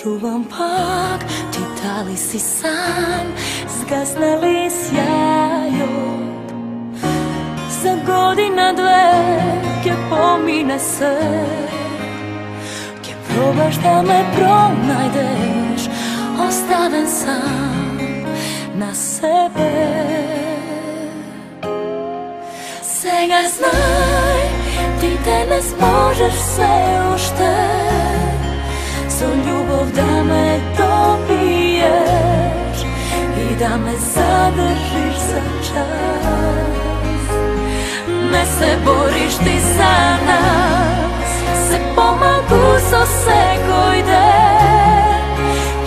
Zapraszam pak, da li si sam, zgasne li sjajo Za godina dve, kje pomine se Kje probaš da me pronajdeš, ostaven sam na sebe Сега знай, ти денес можеш все още За любов да ме čas. Ne se boriš ti za nas Se pomagu so se gojde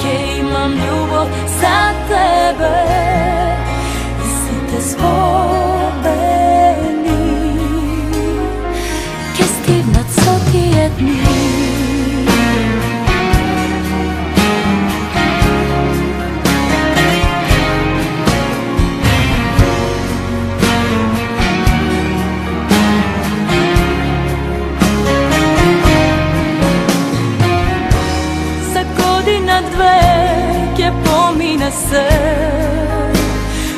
Kje imam ljubav za tebe I si te spomeni Kje stivna co ti je se.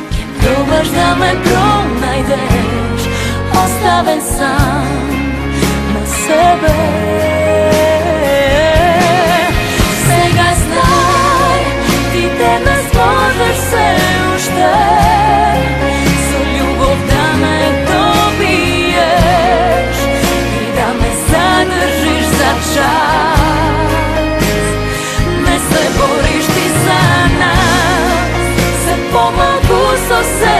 Kad probaš da me pronajdeš Ostaven sam. você.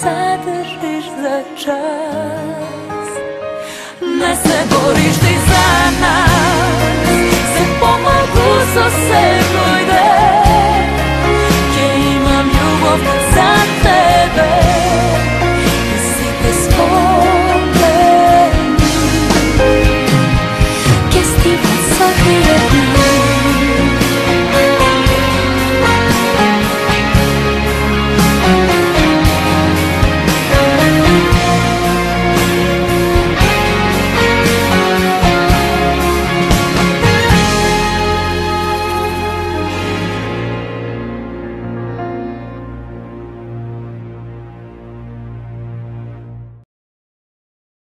se držiš za čas. Ne se boriš ti za nas Se pomogu za seboj